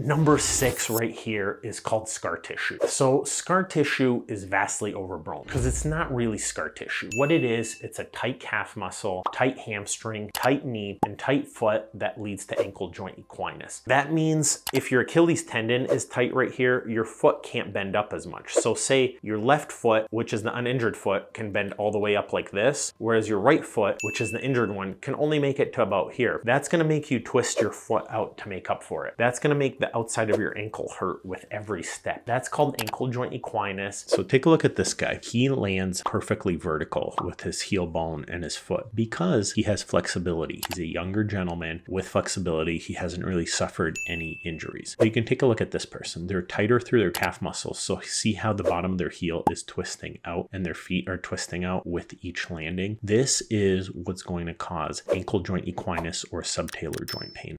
Number six right here is called scar tissue. So scar tissue is vastly overblown because it's not really scar tissue. What it is, it's a tight calf muscle, tight hamstring, tight knee, and tight foot that leads to ankle joint equinus. That means if your Achilles tendon is tight right here, your foot can't bend up as much. So say your left foot, which is the uninjured foot, can bend all the way up like this, whereas your right foot, which is the injured one, can only make it to about here. That's gonna make you twist your foot out to make up for it. That's gonna make the outside of your ankle hurt with every step. That's called ankle joint equinus. So take a look at this guy. He lands perfectly vertical with his heel bone and his foot because he has flexibility. He's a younger gentleman with flexibility. He hasn't really suffered any injuries. But you can take a look at this person. They're tighter through their calf muscles. So see how the bottom of their heel is twisting out and their feet are twisting out with each landing. This is what's going to cause ankle joint equinus or subtalar joint pain.